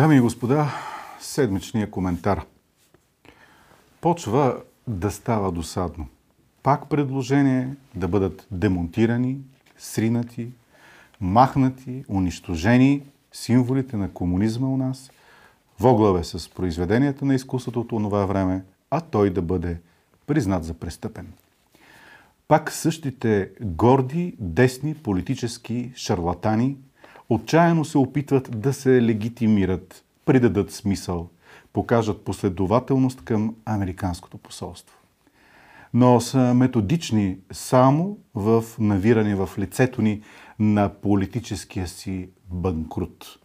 Дами и господа, седмичния коментар. Почва да става досадно. Пак предложение да бъдат демонтирани, сринати, махнати, унищожени символите на комунизма у нас, воглаве с произведенията на изкуството от това време, а той да бъде признат за престъпен. Пак същите горди, десни политически шарлатани отчаяно се опитват да се легитимират, придадат смисъл, покажат последователност към Американското посолство. Но са методични само в навиране в лицето ни на политическия си банкрут.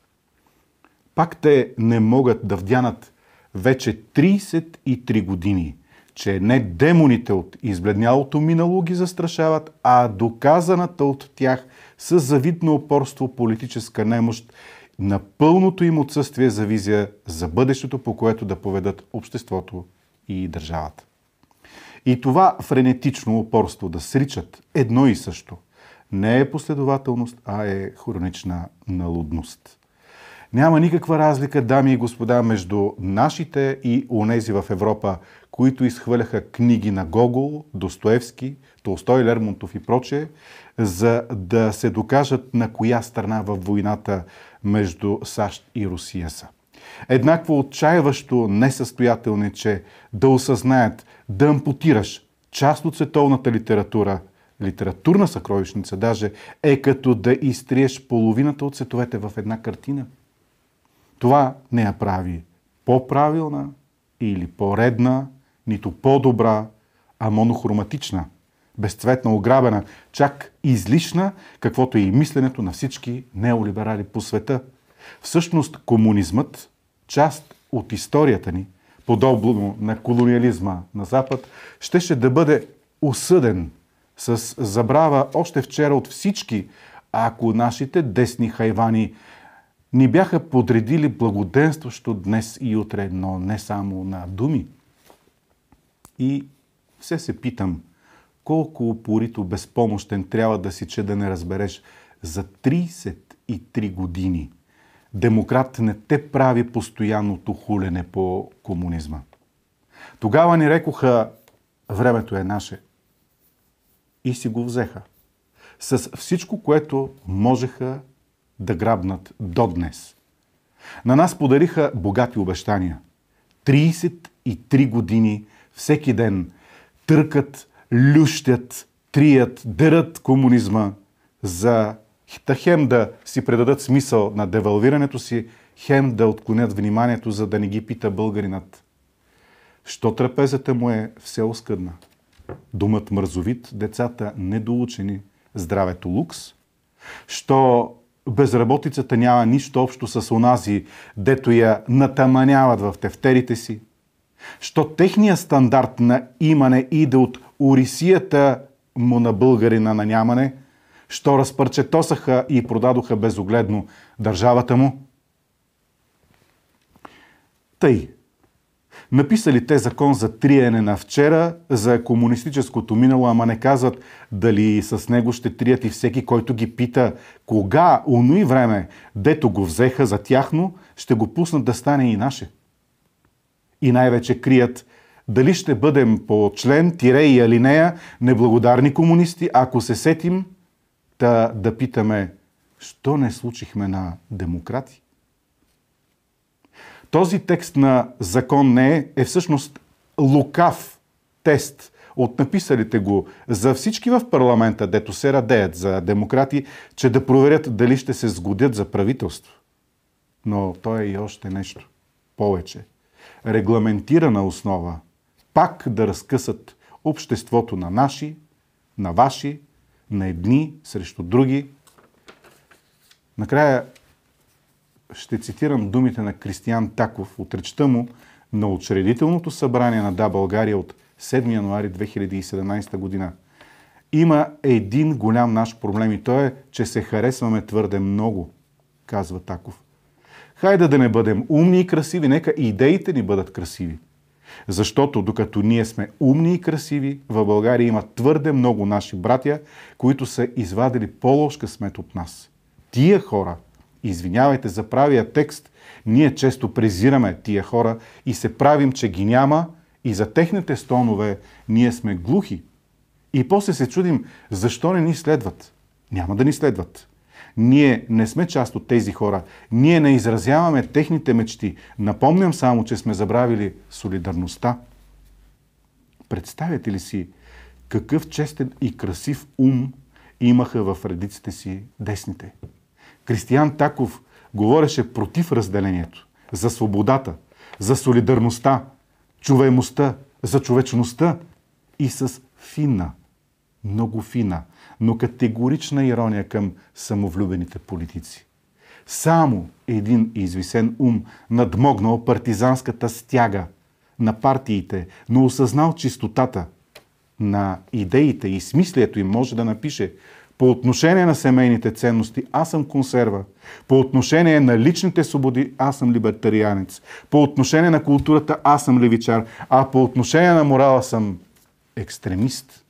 Пак те не могат да вдянат вече 33 години, че не демоните от избледнялото минало ги застрашават, а доказаната от тях с завидно упорство политическа немощ на пълното им отсъствие за визия за бъдещето, по което да поведат обществото и държавата. И това френетично упорство да сричат едно и също не е последователност, а е хронична налудност. Няма никаква разлика, дами и господа, между нашите и онези в Европа, които изхвърляха книги на Гогол, Достоевски, Толстой, Лермонтов и прочее, за да се докажат на коя страна във войната между САЩ и Русия са. Еднакво отчаяващо несъстоятелни, че да осъзнаят, да ампутираш част от световната литература, литературна съкровищница даже, е като да изтриеш половината от световете в една картина. Това не я прави по-правилна или по-редна, нито по-добра, а монохроматична, безцветна, ограбена, чак излишна, каквото е и мисленето на всички неолиберали по света. Всъщност комунизмът, част от историята ни, подобно на колониализма на Запад, щеше да бъде осъден с забрава още вчера от всички, ако нашите десни хайвани ни бяха подредили благоденстващо днес и утре, но не само на думи. И все се питам, колко упорито безпомощен трябва да си, че да не разбереш за 33 години. Демократ не те прави постоянното хулене по комунизма. Тогава ни рекоха, времето е наше. И си го взеха. С всичко, което можеха да грабнат до днес. На нас подариха богати обещания. 33 години всеки ден търкат, лющят, трият, дърят комунизма за хем да си предадат смисъл на девалвирането си, хем да отклонят вниманието, за да не ги пита българинът. Що трапезата му е все оскъдна? Думът мързовит, децата недоучени, здравето лукс? Що безработицата няма нищо общо с онази, дето я натаманяват в тефтерите си? Що техният стандарт на имане иде от урисията му на българина на нямане? Що разпърчетосаха и продадоха безогледно държавата му? Тъй, Написали те закон за триене на вчера, за комунистическото минало, ама не казват дали с него ще трият и всеки, който ги пита кога, уно и време, дето го взеха за тяхно, ще го пуснат да стане и наше. И най-вече крият дали ще бъдем по член, тире и алинея неблагодарни комунисти, ако се сетим, та да питаме, що не случихме на демократи? Този текст на закон не е, е всъщност лукав тест от написалите го за всички в парламента, дето се радеят за демократи, че да проверят дали ще се сгодят за правителство. Но то е и още нещо. Повече. Регламентирана основа. Пак да разкъсат обществото на наши, на ваши, на едни срещу други. Накрая ще цитирам думите на Кристиян Таков от речта му на учредителното събрание на Да България от 7 януари 2017 година. Има един голям наш проблем и то е, че се харесваме твърде много, казва Таков. Хайде да не бъдем умни и красиви, нека идеите ни бъдат красиви. Защото докато ние сме умни и красиви, в България има твърде много наши братя, които са извадили по-лош късмет от нас. Тия хора Извинявайте за правия текст. Ние често презираме тия хора и се правим, че ги няма и за техните стонове ние сме глухи. И после се чудим, защо не ни следват. Няма да ни следват. Ние не сме част от тези хора. Ние не изразяваме техните мечти. Напомням само, че сме забравили солидарността. Представяте ли си какъв честен и красив ум имаха в редиците си десните? Кристиян Таков говореше против разделението, за свободата, за солидарността, човемостта, за човечността и с фина, много фина, но категорична ирония към самовлюбените политици. Само един извисен ум надмогнал партизанската стяга на партиите, но осъзнал чистотата на идеите и смислието им може да напише по отношение на семейните ценности, аз съм консерва. По отношение на личните свободи, аз съм либертарианец. По отношение на културата, аз съм левичар. А по отношение на морала съм екстремист.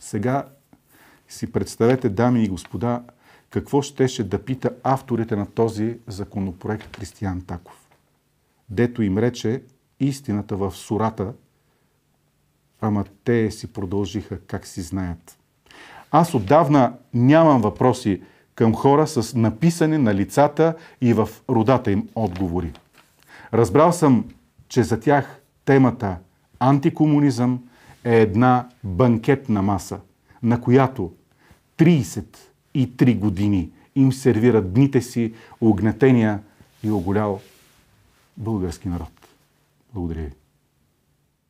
Сега си представете, дами и господа, какво щеше да пита авторите на този законопроект Кристиян Таков. Дето им рече истината в сурата – ама те си продължиха как си знаят. Аз отдавна нямам въпроси към хора с написани на лицата и в родата им отговори. Разбрал съм, че за тях темата антикомунизъм е една банкетна маса, на която 33 години им сервират дните си огнетения и оголял български народ. Благодаря ви.